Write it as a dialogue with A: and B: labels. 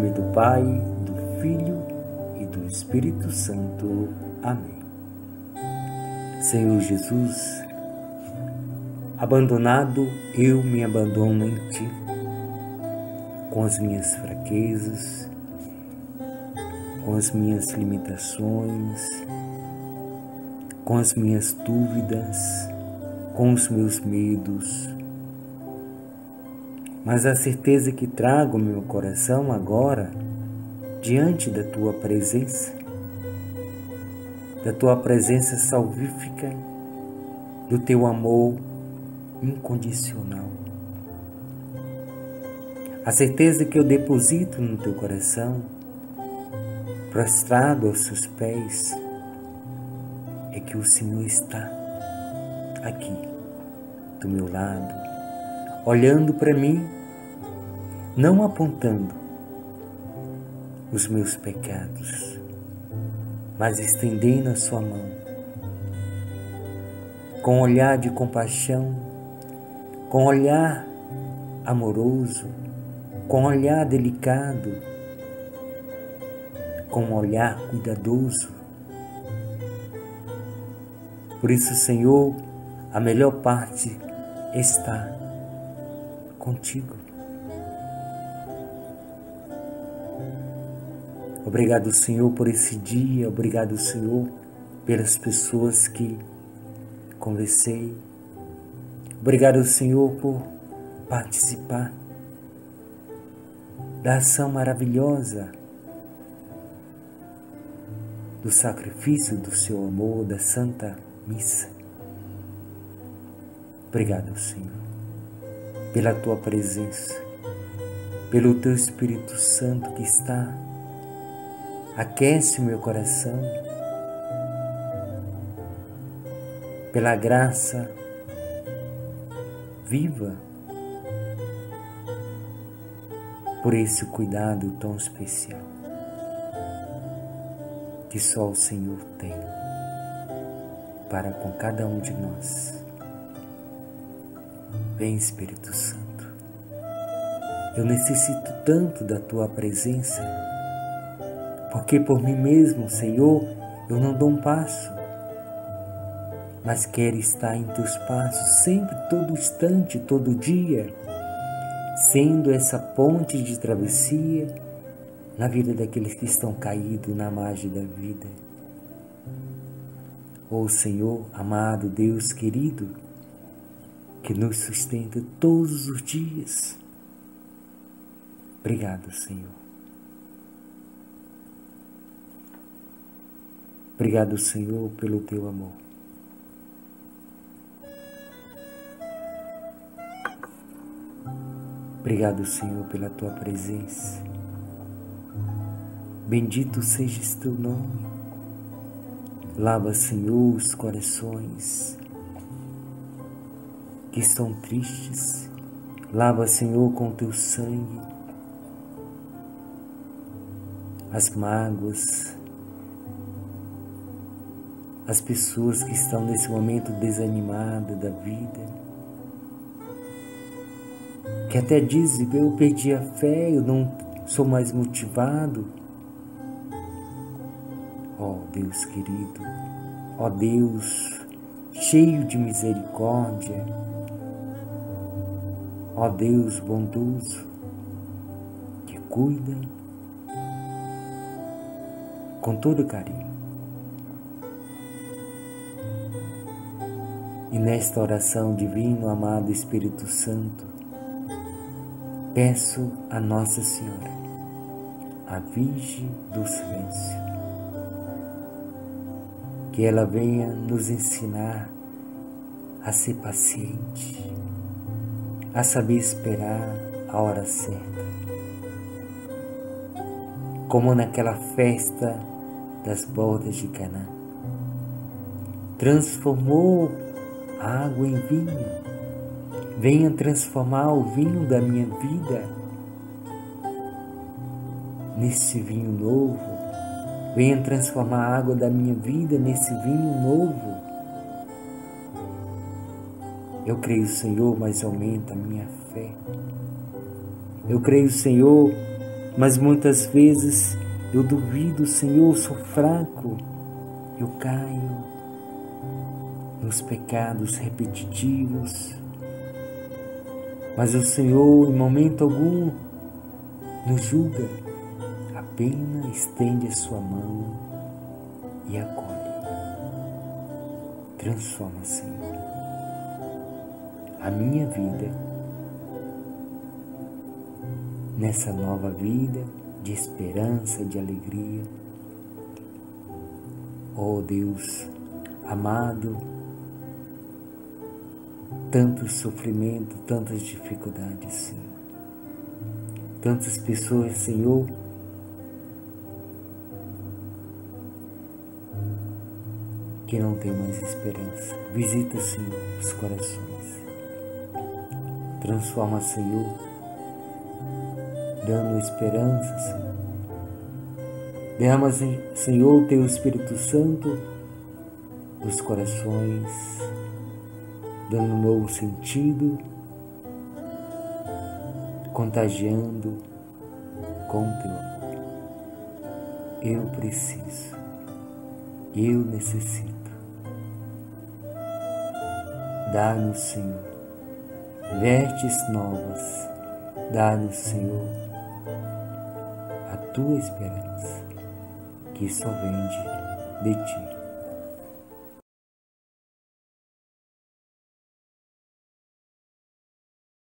A: nome do Pai, do Filho e do Espírito Santo. Amém. Senhor Jesus, abandonado, eu me abandono em Ti, com as minhas fraquezas, com as minhas limitações, com as minhas dúvidas, com os meus medos, mas a certeza que trago meu coração agora, diante da tua presença, da tua presença salvífica, do teu amor incondicional. A certeza que eu deposito no teu coração, prostrado aos seus pés, é que o Senhor está aqui, do meu lado, olhando para mim, não apontando os meus pecados, mas estendendo a sua mão, com olhar de compaixão, com olhar amoroso, com olhar delicado, com olhar cuidadoso. Por isso, Senhor, a melhor parte está contigo. Obrigado, Senhor, por esse dia. Obrigado, Senhor, pelas pessoas que conversei. Obrigado, Senhor, por participar da ação maravilhosa do sacrifício do seu amor, da Santa Missa. Obrigado, Senhor pela tua presença, pelo teu Espírito Santo que está, aquece o meu coração, pela graça viva, por esse cuidado tão especial que só o Senhor tem para com cada um de nós. Vem, Espírito Santo. Eu necessito tanto da tua presença, porque por mim mesmo, Senhor, eu não dou um passo, mas quero estar em teus passos sempre, todo instante, todo dia, sendo essa ponte de travessia na vida daqueles que estão caídos na margem da vida. Oh Senhor, amado Deus querido, que nos sustenta todos os dias. Obrigado, Senhor. Obrigado, Senhor, pelo teu amor. Obrigado, Senhor, pela tua presença. Bendito seja teu nome. Lava, Senhor, os corações que estão tristes. Lava, Senhor, com teu sangue as mágoas, as pessoas que estão nesse momento desanimadas da vida, que até dizem: Eu perdi a fé, eu não sou mais motivado. Ó oh, Deus querido, ó oh, Deus cheio de misericórdia, Ó Deus bondoso, que cuida com todo carinho. E nesta oração divino, amado Espírito Santo, peço a Nossa Senhora, a Virgem do Silêncio, que ela venha nos ensinar a ser paciente, a saber esperar a hora certa. Como naquela festa das bodas de Canaã. Transformou água em vinho. Venha transformar o vinho da minha vida nesse vinho novo. Venha transformar a água da minha vida nesse vinho novo eu creio, Senhor, mas aumenta a minha fé. Eu creio, Senhor, mas muitas vezes eu duvido, Senhor, sou fraco, eu caio nos pecados repetitivos. Mas o Senhor, em momento algum, nos julga, apenas estende a sua mão e acolhe. Transforma, Senhor, a minha vida nessa nova vida de esperança, de alegria. Oh Deus amado, tanto sofrimento, tantas dificuldades, Senhor. Tantas pessoas, Senhor, que não têm mais esperança. Visita, Senhor, os corações. Transforma, Senhor, dando esperança, Senhor. Derrama, Senhor, o teu Espírito Santo nos corações, dando um novo sentido, contagiando com teu amor. Eu preciso, eu necessito. Dá-nos, Senhor, vestes novas, dá-nos, Senhor, a tua esperança, que só vem de ti.